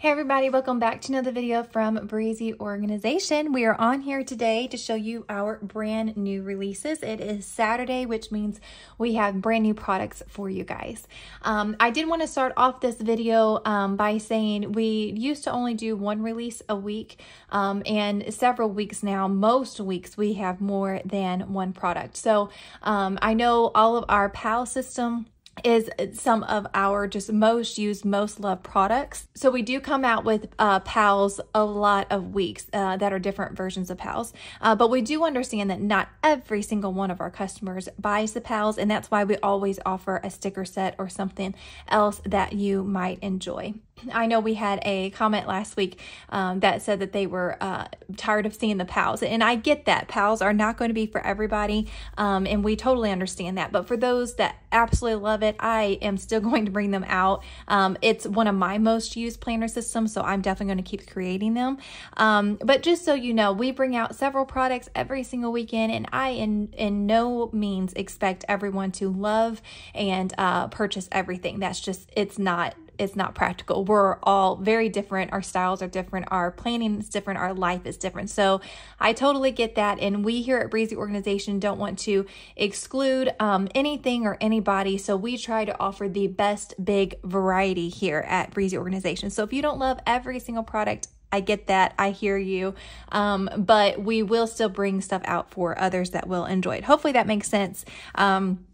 Hey everybody, welcome back to another video from Breezy Organization. We are on here today to show you our brand new releases. It is Saturday, which means we have brand new products for you guys. Um, I did want to start off this video um, by saying we used to only do one release a week um, and several weeks now, most weeks we have more than one product. So um, I know all of our PAL system is some of our just most used, most loved products. So we do come out with uh, PALs a lot of weeks uh, that are different versions of PALs. Uh, but we do understand that not every single one of our customers buys the PALs, and that's why we always offer a sticker set or something else that you might enjoy. I know we had a comment last week um, that said that they were uh, tired of seeing the pals, and I get that. Pals are not going to be for everybody, um, and we totally understand that. But for those that absolutely love it, I am still going to bring them out. Um, it's one of my most used planner systems, so I'm definitely going to keep creating them. Um, but just so you know, we bring out several products every single weekend, and I in in no means expect everyone to love and uh, purchase everything. That's just it's not it's not practical. We're all very different. Our styles are different. Our planning is different. Our life is different. So I totally get that. And we here at Breezy Organization don't want to exclude um, anything or anybody. So we try to offer the best big variety here at Breezy Organization. So if you don't love every single product, I get that. I hear you. Um, but we will still bring stuff out for others that will enjoy it. Hopefully that makes sense. Um,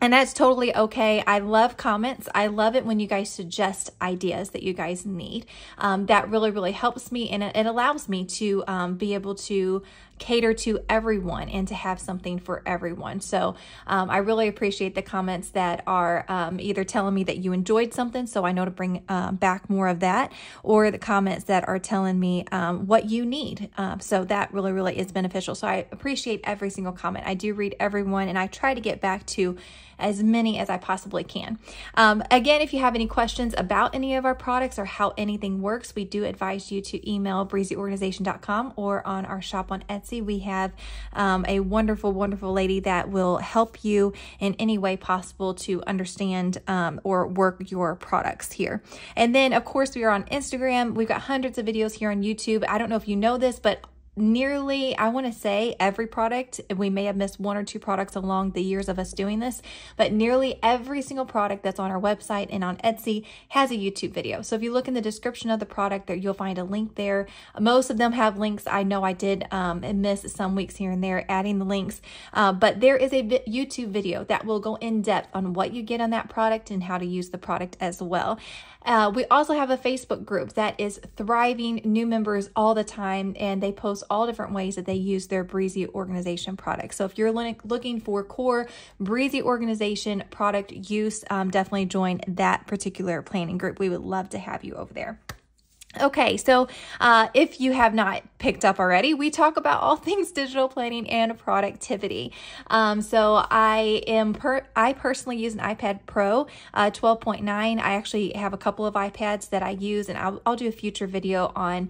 and that's totally okay. I love comments. I love it when you guys suggest ideas that you guys need. Um, that really, really helps me and it, it allows me to um, be able to cater to everyone and to have something for everyone. So um, I really appreciate the comments that are um, either telling me that you enjoyed something, so I know to bring uh, back more of that, or the comments that are telling me um, what you need. Uh, so that really, really is beneficial. So I appreciate every single comment. I do read everyone and I try to get back to as many as I possibly can. Um, again, if you have any questions about any of our products or how anything works, we do advise you to email breezyorganization.com or on our shop on Etsy. We have um, a wonderful, wonderful lady that will help you in any way possible to understand um, or work your products here. And then, of course, we are on Instagram. We've got hundreds of videos here on YouTube. I don't know if you know this, but nearly, I want to say every product, we may have missed one or two products along the years of us doing this, but nearly every single product that's on our website and on Etsy has a YouTube video. So if you look in the description of the product there, you'll find a link there. Most of them have links. I know I did um, miss some weeks here and there adding the links, uh, but there is a YouTube video that will go in depth on what you get on that product and how to use the product as well. Uh, we also have a Facebook group that is thriving new members all the time, and they post all different ways that they use their Breezy organization products. So if you're looking for core Breezy organization product use, um, definitely join that particular planning group. We would love to have you over there. Okay, so uh, if you have not picked up already, we talk about all things digital planning and productivity. Um, so I am per I personally use an iPad Pro uh, 12.9. I actually have a couple of iPads that I use, and I'll, I'll do a future video on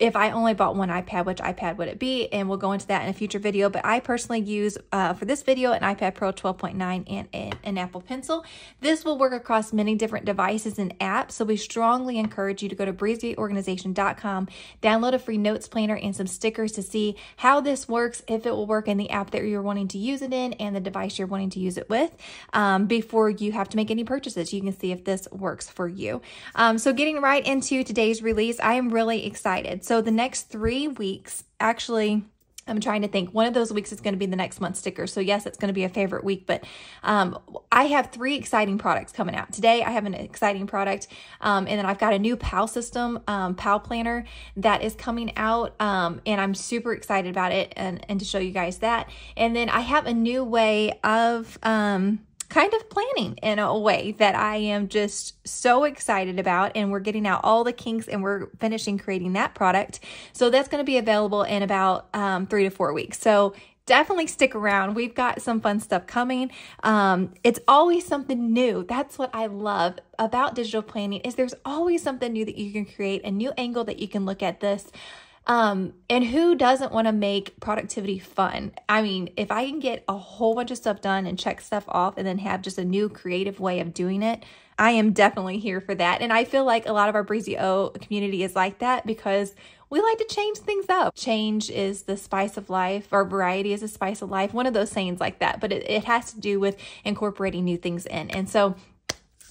if I only bought one iPad, which iPad would it be? And we'll go into that in a future video. But I personally use, uh, for this video, an iPad Pro 12.9 and, and an Apple Pencil. This will work across many different devices and apps. So we strongly encourage you to go to breezyorganization.com, download a free notes planner and some stickers to see how this works, if it will work in the app that you're wanting to use it in and the device you're wanting to use it with um, before you have to make any purchases. You can see if this works for you. Um, so getting right into today's release, I am really excited So the next three weeks, actually, I'm trying to think. One of those weeks is going to be the next month sticker. So yes, it's going to be a favorite week, but um, I have three exciting products coming out. Today I have an exciting product um, and then I've got a new PAL system, um, PAL planner that is coming out um, and I'm super excited about it and, and to show you guys that. And then I have a new way of um, kind of planning in a way that I am just so excited about. And we're getting out all the kinks and we're finishing creating that product. So that's going to be available in about um, three to four weeks. So definitely stick around. We've got some fun stuff coming. Um, it's always something new. That's what I love about digital planning is there's always something new that you can create, a new angle that you can look at this Um, and who doesn't want to make productivity fun? I mean, if I can get a whole bunch of stuff done and check stuff off and then have just a new creative way of doing it, I am definitely here for that. And I feel like a lot of our Breezy O community is like that because we like to change things up. Change is the spice of life, or variety is the spice of life. One of those sayings like that, but it, it has to do with incorporating new things in. And so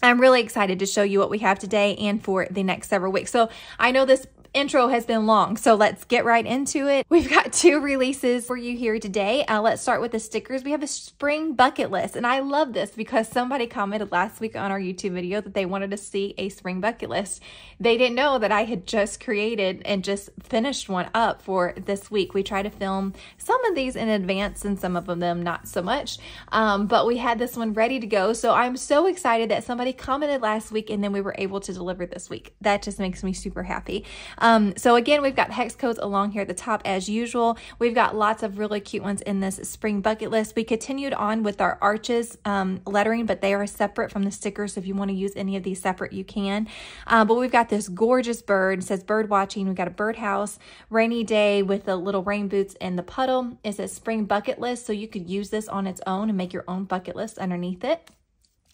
I'm really excited to show you what we have today and for the next several weeks. So I know this intro has been long, so let's get right into it. We've got two releases for you here today. Uh, let's start with the stickers. We have a spring bucket list, and I love this because somebody commented last week on our YouTube video that they wanted to see a spring bucket list. They didn't know that I had just created and just finished one up for this week. We try to film some of these in advance and some of them not so much, um, but we had this one ready to go. So I'm so excited that somebody commented last week and then we were able to deliver this week. That just makes me super happy. Um, so again, we've got hex codes along here at the top as usual. We've got lots of really cute ones in this spring bucket list. We continued on with our arches um, lettering, but they are separate from the stickers. So if you want to use any of these separate, you can. Uh, but we've got this gorgeous bird. It says bird watching. We've got a birdhouse, rainy day with the little rain boots and the puddle. It says spring bucket list. So you could use this on its own and make your own bucket list underneath it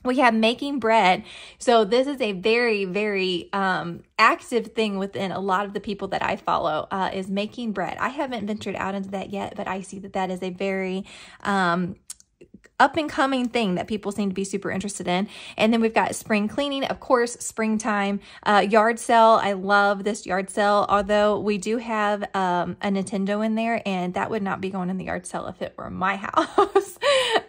we have making bread. So this is a very, very um, active thing within a lot of the people that I follow uh, is making bread. I haven't ventured out into that yet, but I see that that is a very um, up and coming thing that people seem to be super interested in. And then we've got spring cleaning, of course, springtime uh, yard sale. I love this yard sale, although we do have um, a Nintendo in there, and that would not be going in the yard sale if it were my house.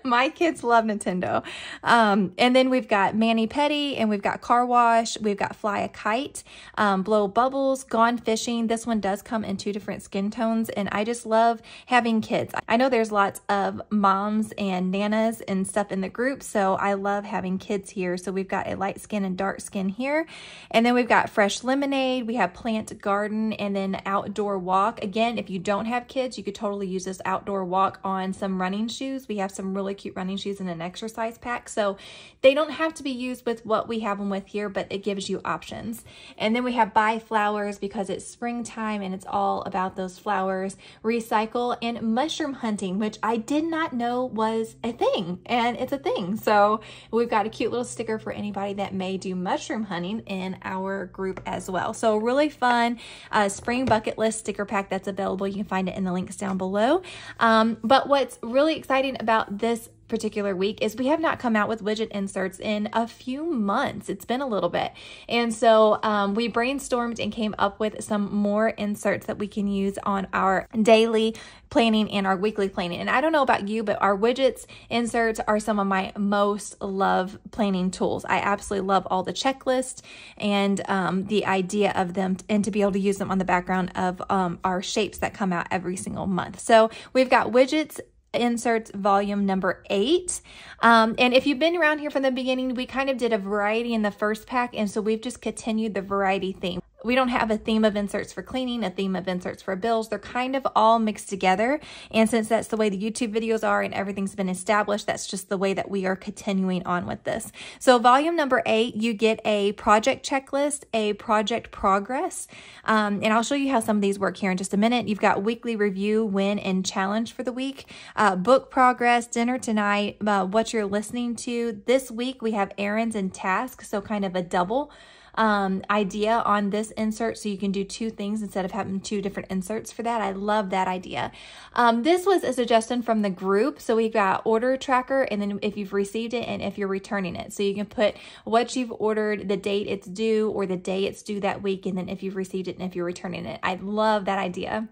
my kids love Nintendo. Um, and then we've got Mani Pedi and we've got car wash. We've got fly a kite, um, blow bubbles, gone fishing. This one does come in two different skin tones, and I just love having kids. I know there's lots of moms and nanas and stuff in the group. So I love having kids here. So we've got a light skin and dark skin here. And then we've got fresh lemonade. We have plant garden and then outdoor walk. Again, if you don't have kids, you could totally use this outdoor walk on some running shoes. We have some really cute running shoes in an exercise pack. So they don't have to be used with what we have them with here, but it gives you options. And then we have buy flowers because it's springtime and it's all about those flowers. Recycle and mushroom hunting, which I did not know was a thing and it's a thing. So we've got a cute little sticker for anybody that may do mushroom hunting in our group as well. So really fun uh, spring bucket list sticker pack that's available. You can find it in the links down below. Um, but what's really exciting about this particular week is we have not come out with widget inserts in a few months. It's been a little bit. And so um, we brainstormed and came up with some more inserts that we can use on our daily planning and our weekly planning. And I don't know about you, but our widgets inserts are some of my most love planning tools. I absolutely love all the checklists and um, the idea of them and to be able to use them on the background of um, our shapes that come out every single month. So we've got widgets inserts volume number eight. Um, and if you've been around here from the beginning, we kind of did a variety in the first pack. And so we've just continued the variety theme we don't have a theme of inserts for cleaning, a theme of inserts for bills. They're kind of all mixed together. And since that's the way the YouTube videos are and everything's been established, that's just the way that we are continuing on with this. So volume number eight, you get a project checklist, a project progress. Um, and I'll show you how some of these work here in just a minute. You've got weekly review, win, and challenge for the week, uh, book progress, dinner tonight, uh, what you're listening to. This week we have errands and tasks, so kind of a double um, idea on this insert so you can do two things instead of having two different inserts for that. I love that idea. Um, this was a suggestion from the group. So we've got order tracker and then if you've received it and if you're returning it. So you can put what you've ordered, the date it's due or the day it's due that week and then if you've received it and if you're returning it. I love that idea.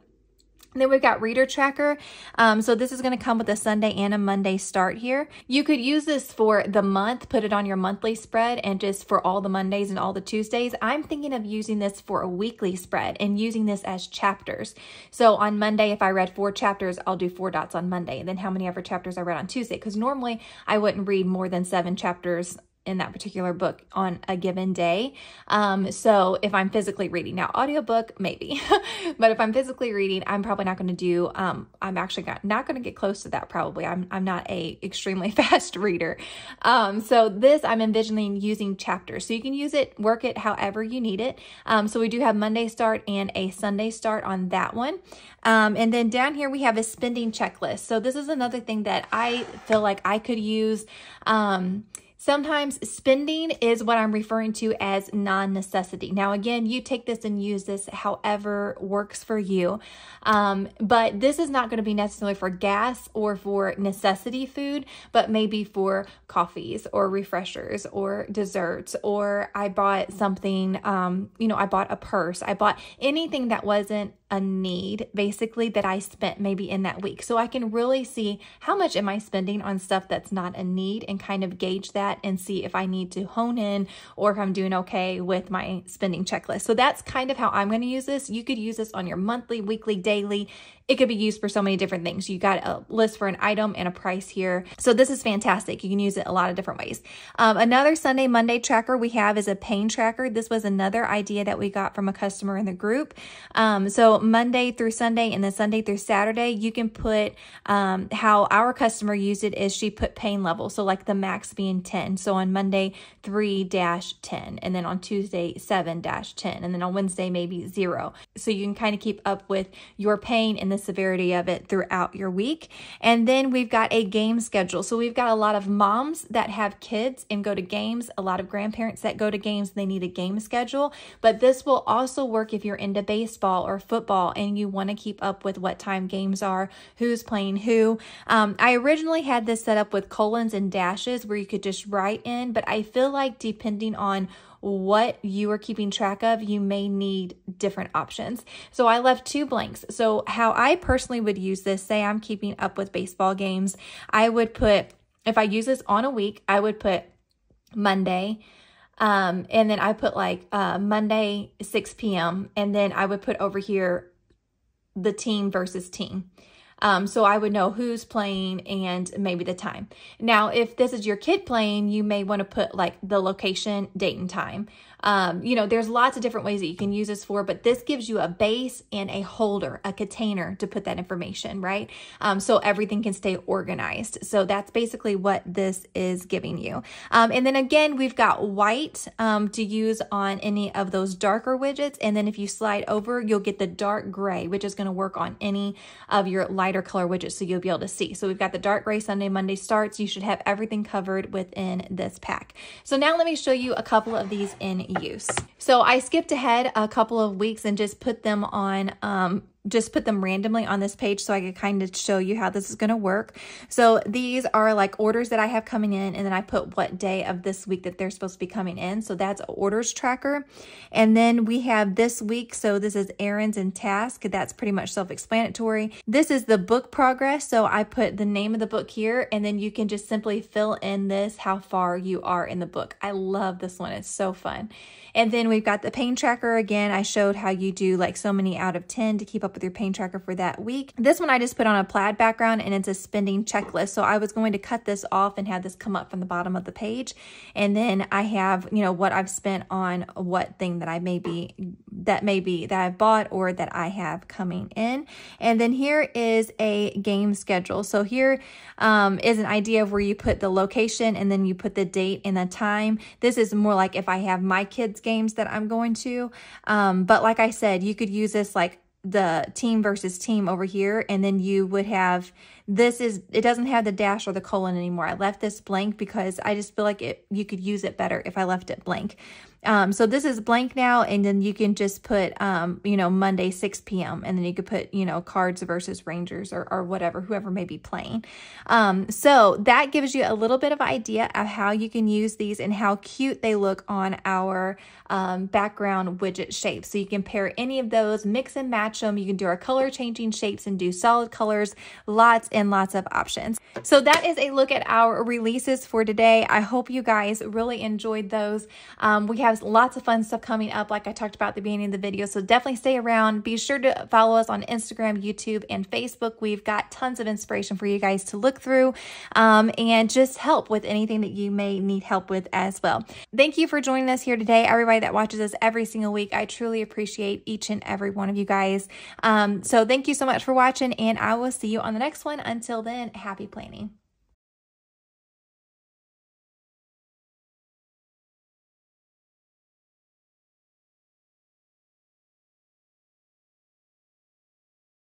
Then we've got Reader Tracker. Um, so this is going to come with a Sunday and a Monday start here. You could use this for the month, put it on your monthly spread and just for all the Mondays and all the Tuesdays. I'm thinking of using this for a weekly spread and using this as chapters. So on Monday, if I read four chapters, I'll do four dots on Monday. And then how many ever chapters I read on Tuesday. Because normally I wouldn't read more than seven chapters in that particular book on a given day. Um, so if I'm physically reading now, audiobook maybe, but if I'm physically reading, I'm probably not going to do. Um, I'm actually not going to get close to that. Probably, I'm I'm not a extremely fast reader. Um, so this I'm envisioning using chapters. So you can use it, work it however you need it. Um, so we do have Monday start and a Sunday start on that one. Um, and then down here we have a spending checklist. So this is another thing that I feel like I could use. Sometimes spending is what I'm referring to as non necessity. Now, again, you take this and use this however works for you. Um, but this is not going to be necessarily for gas or for necessity food, but maybe for coffees or refreshers or desserts. Or I bought something, um, you know, I bought a purse. I bought anything that wasn't a need basically that I spent maybe in that week. So I can really see how much am I spending on stuff that's not a need and kind of gauge that and see if I need to hone in or if I'm doing okay with my spending checklist. So that's kind of how I'm going to use this. You could use this on your monthly, weekly, daily. It could be used for so many different things. You got a list for an item and a price here. So this is fantastic. You can use it a lot of different ways. Um, another Sunday, Monday tracker we have is a pain tracker. This was another idea that we got from a customer in the group. Um, so Monday through Sunday and then Sunday through Saturday, you can put um, how our customer used it is she put pain level. So like the max being 10. So on Monday, 3 dash 10. And then on Tuesday, 7 dash 10. And then on Wednesday, maybe zero. So you can kind of keep up with your pain and the severity of it throughout your week. And then we've got a game schedule. So we've got a lot of moms that have kids and go to games, a lot of grandparents that go to games, they need a game schedule. But this will also work if you're into baseball or football and you want to keep up with what time games are, who's playing who. Um, I originally had this set up with colons and dashes where you could just write in, but I feel like depending on what you are keeping track of, you may need different options. So I left two blanks. So how I personally would use this, say I'm keeping up with baseball games, I would put, if I use this on a week, I would put Monday, um, and then I put like uh, Monday, 6 p.m. And then I would put over here the team versus team. Um, so I would know who's playing and maybe the time. Now, if this is your kid playing, you may want to put like the location, date, and time. Um, you know, there's lots of different ways that you can use this for, but this gives you a base and a holder, a container to put that information, right? Um, so everything can stay organized. So that's basically what this is giving you. Um, and then again, we've got white um, to use on any of those darker widgets. And then if you slide over, you'll get the dark gray, which is going to work on any of your lighter color widgets. So you'll be able to see. So we've got the dark gray Sunday, Monday starts. You should have everything covered within this pack. So now let me show you a couple of these in use. So I skipped ahead a couple of weeks and just put them on um, just put them randomly on this page so I could kind of show you how this is going to work. So these are like orders that I have coming in and then I put what day of this week that they're supposed to be coming in. So that's orders tracker. And then we have this week. So this is errands and task. That's pretty much self-explanatory. This is the book progress. So I put the name of the book here and then you can just simply fill in this how far you are in the book. I love this one. It's so fun. And then we've got the pain tracker again. I showed how you do like so many out of 10 to keep up with your pain tracker for that week. This one I just put on a plaid background and it's a spending checklist. So I was going to cut this off and have this come up from the bottom of the page. And then I have, you know, what I've spent on what thing that I may be, that may be that I've bought or that I have coming in. And then here is a game schedule. So here um, is an idea of where you put the location and then you put the date and the time. This is more like if I have my kids games that I'm going to. Um, but like I said, you could use this like the team versus team over here and then you would have this is it doesn't have the dash or the colon anymore i left this blank because i just feel like it you could use it better if i left it blank um, so this is blank now, and then you can just put, um, you know, Monday, 6 p.m. And then you could put, you know, cards versus Rangers or, or whatever, whoever may be playing. Um, so that gives you a little bit of idea of how you can use these and how cute they look on our um, background widget shapes. So you can pair any of those, mix and match them. You can do our color changing shapes and do solid colors. Lots and lots of options. So that is a look at our releases for today. I hope you guys really enjoyed those. Um, we have lots of fun stuff coming up, like I talked about at the beginning of the video. So definitely stay around. Be sure to follow us on Instagram, YouTube, and Facebook. We've got tons of inspiration for you guys to look through um, and just help with anything that you may need help with as well. Thank you for joining us here today, everybody that watches us every single week. I truly appreciate each and every one of you guys. Um, so thank you so much for watching, and I will see you on the next one. Until then, happy planning.